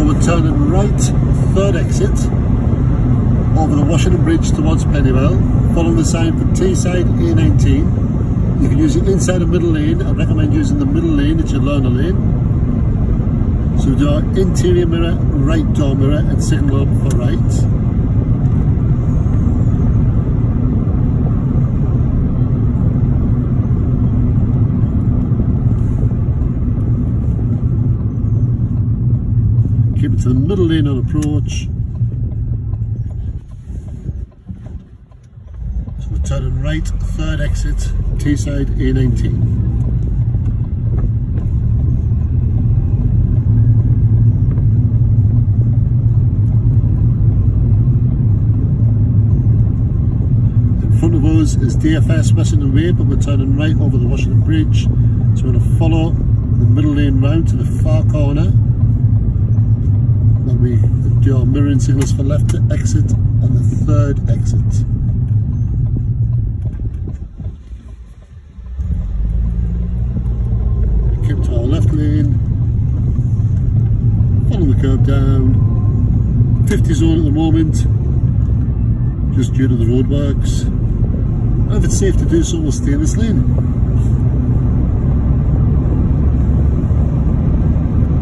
So we're turning right, third exit, over the Washington Bridge towards Pennywell, following the sign for Teesside A19. You can use it inside the middle lane. I recommend using the middle lane, it's your learner lane. So we do our interior mirror, right door mirror, and signal for right. Keep it to the middle lane on approach. So we're turning right, third exit, Teesside A19. In front of us is DFS Wessington Way, but we're turning right over the Washington Bridge. So we're going to follow the middle lane round to the far corner we do our mirroring signals for left to exit and the third exit. Keep to our left lane, follow the curve down, 50 zone at the moment, just due to the roadworks. And if it's safe to do so, we'll stay in this lane.